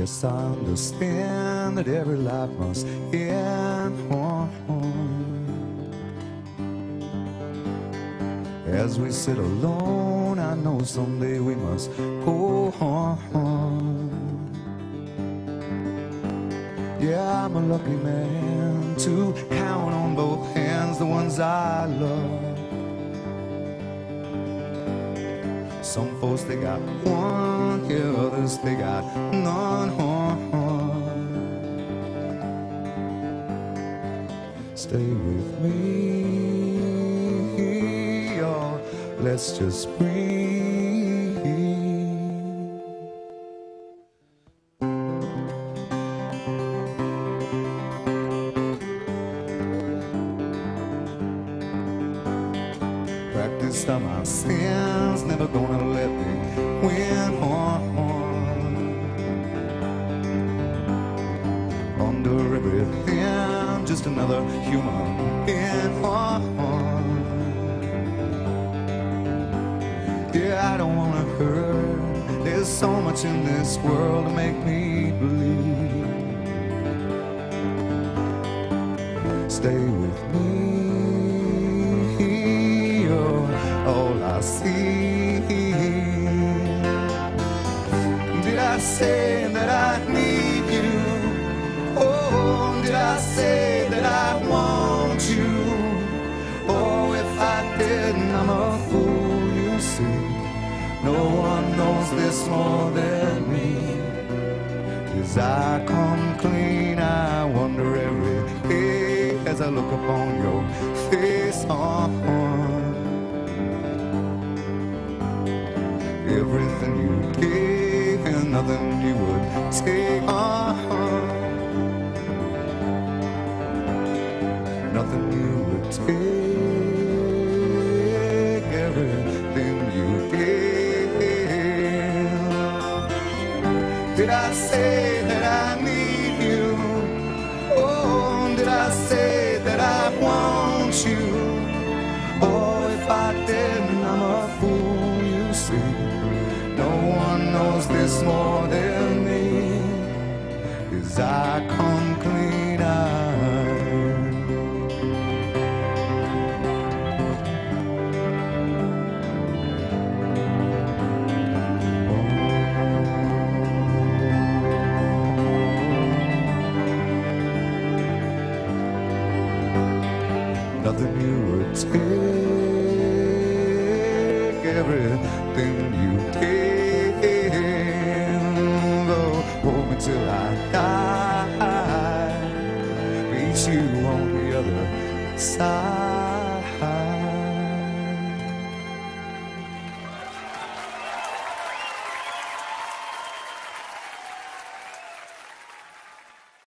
Yes, I understand that every life must end. As we sit alone, I know someday we must go on. Yeah, I'm a lucky man to count on both hands the ones I love. Some folks they got one, others they got none. Stay with me, let's just breathe. Practiced on my sins, never gonna let me win. Everything, just another human being. Yeah, I don't wanna hurt. There's so much in this world to make me believe. Stay with me, you're all I see. Did I say that I need? Oh, I say that I want you? Oh, if I didn't, I'm a fool, you see. No one knows this more than me. As I come clean, I wonder every day as I look upon your face. On everything you gave and nothing you would take on. Take, everything you gave. Did I say that I need you? Oh, did I say that I want you? Oh, if I didn't, I'm a fool, you see. No one knows this more than me. As I come nothing you would take, everything you gave. Oh, hold me till I die, meet you on the other side.